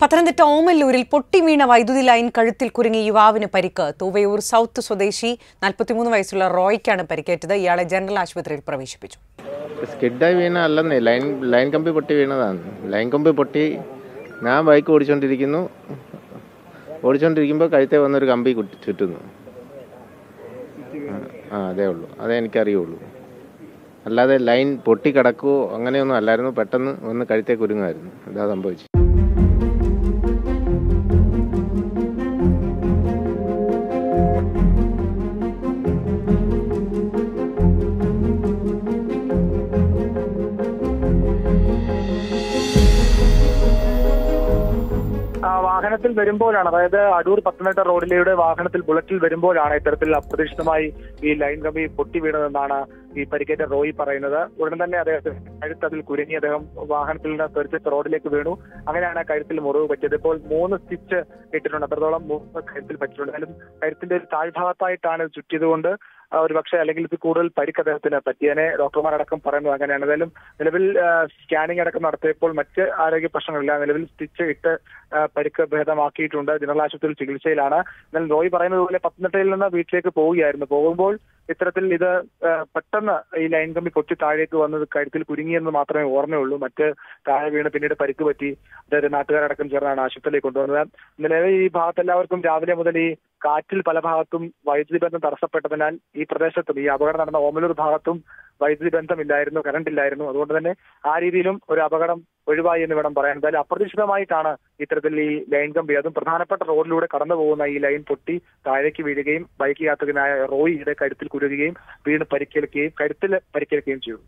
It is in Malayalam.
പത്തനംതിട്ട ഓമല്ലൂരിൽ പൊട്ടി വീണ വൈദ്യുതി ലൈൻ കഴുത്തിൽ കുരുങ്ങി യുവാവിന് പരിക്ക്. തൂവയൂർ സൗത്ത് സ്വദേശി നാൽപ്പത്തിമൂന്ന് വയസ്സുള്ള റോയ്ക്കാണ് പരിക്കേറ്റത്. ഇയാളെ ജനറൽ ആശുപത്രിയിൽ പ്രവേശിപ്പിച്ചു. സ്കിഡായി വീണ അല്ലെന്നേ ലൈൻ ലൈൻ കമ്പി പൊട്ടി വീണതാണ്. ലൈൻ കമ്പി പൊട്ടി ഞാൻ ബൈക്ക് ഓടിച്ചുകൊണ്ടിരിക്കുന്നു ഓടിച്ചുകൊണ്ടിരിക്കുമ്പോൾ കഴുത്തേ വന്നൊരു കമ്പി ചുറ്റുന്നു. ആ അതേ ഉള്ളൂ. അതേ എനിക്കറിയുള്ളൂ. അല്ലാതെ ലൈൻ പൊട്ടി കിടക്കുവോ അങ്ങനെയൊന്നും അല്ലായിരുന്നു. പെട്ടെന്ന് ഒന്ന് കഴുത്തേ കുരുങ്ങായിരുന്നു. ഇതാ സംഭവിച്ചു വാഹനത്തിൽ വരുമ്പോഴാണ് അതായത് അടൂർ പത്തനംതിട്ട റോഡിലൂടെ വാഹനത്തിൽ ബുള്ളറ്റിൽ വരുമ്പോഴാണ് ഇത്തരത്തിൽ അപ്രതീക്ഷിതമായി ഈ ലൈൻ കമ്പി പൊട്ടി വീണതെന്നാണ് ഈ പരിക്കേറ്റ റോയി പറയുന്നത്. ഉടൻ തന്നെ അദ്ദേഹത്തിന് കഴുത്ത് അതിൽ കുരുങ്ങി അദ്ദേഹം വാഹനത്തിൽ നിന്ന് തെറിച്ച് റോഡിലേക്ക് വീണു. അങ്ങനെയാണ് കഴുത്തിൽ മുറിവ് പറ്റിയത്. ഇപ്പോൾ മൂന്ന് സ്റ്റിച്ച് ഇട്ടിട്ടുണ്ട്. അത്രത്തോളം മൂന്ന് കഴുത്തിൽ പറ്റിയിട്ടുണ്ട്. എന്നാലും കഴുത്തിന്റെ ഒരു താഴ്ഭാഗത്തായിട്ടാണ് ചുറ്റിയത് ചുറ്റിയതുകൊണ്ട് ഒരു പക്ഷേ അല്ലെങ്കിൽ ഇത് കൂടുതൽ പരിക്ക് അദ്ദേഹത്തിന് പറ്റിയതിനെ ഡോക്ടർമാരടക്കം പറയുന്നു അങ്ങനെയാണ്. എന്തായാലും നിലവിൽ സ്കാനിംഗ് അടക്കം നടത്തിയപ്പോൾ മറ്റ് ആരോഗ്യ പ്രശ്നങ്ങളില്ല. നിലവിൽ സ്റ്റിച്ച് ഇട്ട് പരിക്ക് ഭേദമാക്കിയിട്ടുണ്ട്. ജനറൽ ആശുപത്രിയിൽ ചികിത്സയിലാണ്. എന്നാൽ റോയ് പറയുന്നത് പോലെ പത്തനംതിട്ടയിൽ നിന്ന് വീട്ടിലേക്ക് പോവുകയായിരുന്നു. പോകുമ്പോൾ ഇത്തരത്തിൽ ഇത് പെട്ടെന്ന് ഈ ലൈൻ കമ്പി പൊട്ടി താഴേക്ക് വന്നത് കഴുത്തിൽ കുരുങ്ങിയെന്ന് മാത്രമേ ഓർമ്മയുള്ളൂ. മറ്റ് താഴെ വീണ് പിന്നീട് പരിക്ക് പറ്റി അതായത് നാട്ടുകാരടക്കം ചേർന്നാണ് ആശുപത്രിയിലേക്ക് കൊണ്ടുവന്നത്. നിലവിൽ ഈ ഭാഗത്ത് എല്ലാവർക്കും രാവിലെ മുതൽ ഈ കാറ്റിൽ പല ഭാഗത്തും വൈദ്യുതി ബന്ധം തടസ്സപ്പെട്ടതിനാൽ ഈ പ്രദേശത്തും ഈ അപകടം നടന്ന ഓമലൂർ ഭാഗത്തും വൈദ്യുതി ബന്ധമില്ലായിരുന്നു കറണ്ട് ഇല്ലായിരുന്നു അതുകൊണ്ട് തന്നെ ആ രീതിയിലും ഒരു അപകടം ഒഴിവായി എന്ന് വേണം പറയാൻ. എന്തായാലും അപ്രതീക്ഷിതമായിട്ടാണ് ഇത്തരത്തിൽ ഈ ലൈൻ കമ്പി അതും പ്രധാനപ്പെട്ട റോഡിലൂടെ കടന്നു പോകുന്ന ഈ ലൈൻ പൊട്ടി താഴേക്ക് വീഴുകയും ബൈക്ക് യാത്രികനായ റോയിയുടെ കരുത്തിൽ കുരുകുകയും വീണ് പരിക്കേൽക്കുകയും കരുത്തിൽ പരിക്കേൽക്കുകയും ചെയ്തു.